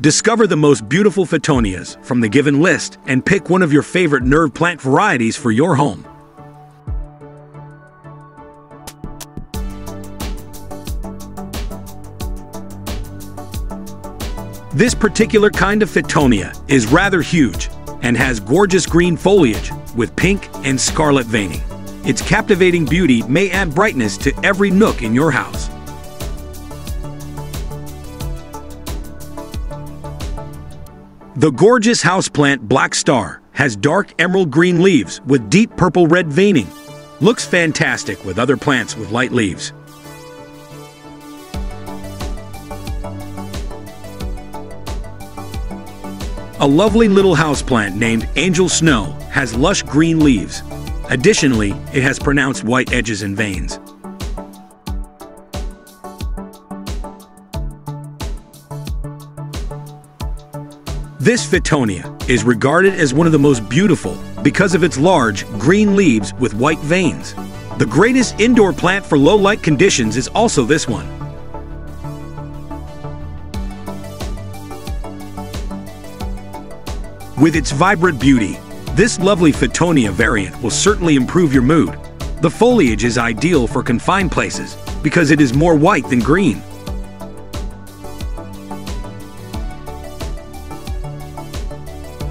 Discover the most beautiful Fittonias from the given list and pick one of your favorite nerve plant varieties for your home. This particular kind of Fittonia is rather huge and has gorgeous green foliage with pink and scarlet veining. Its captivating beauty may add brightness to every nook in your house. The gorgeous houseplant Black Star has dark emerald green leaves with deep purple-red veining. Looks fantastic with other plants with light leaves. A lovely little houseplant named Angel Snow has lush green leaves. Additionally, it has pronounced white edges and veins. This Fittonia is regarded as one of the most beautiful because of its large, green leaves with white veins. The greatest indoor plant for low light conditions is also this one. With its vibrant beauty, this lovely Fittonia variant will certainly improve your mood. The foliage is ideal for confined places because it is more white than green.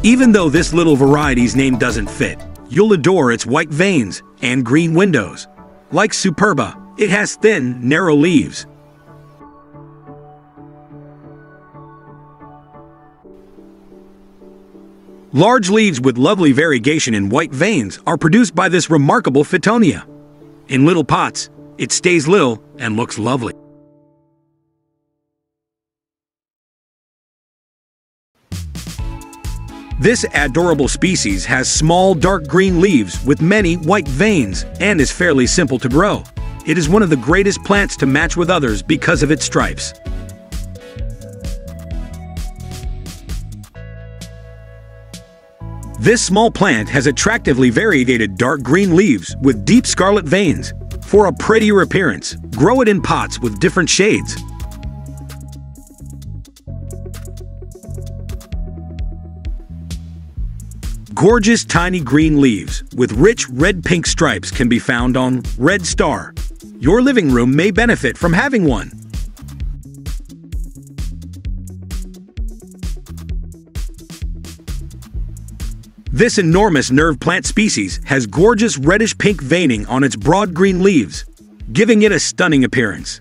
Even though this little variety's name doesn't fit, you'll adore its white veins and green windows. Like Superba, it has thin, narrow leaves. Large leaves with lovely variegation in white veins are produced by this remarkable Fittonia. In little pots, it stays little and looks lovely. This adorable species has small dark green leaves with many white veins and is fairly simple to grow. It is one of the greatest plants to match with others because of its stripes. This small plant has attractively variegated dark green leaves with deep scarlet veins. For a prettier appearance, grow it in pots with different shades. Gorgeous tiny green leaves with rich red-pink stripes can be found on Red Star. Your living room may benefit from having one. This enormous nerve plant species has gorgeous reddish-pink veining on its broad green leaves, giving it a stunning appearance.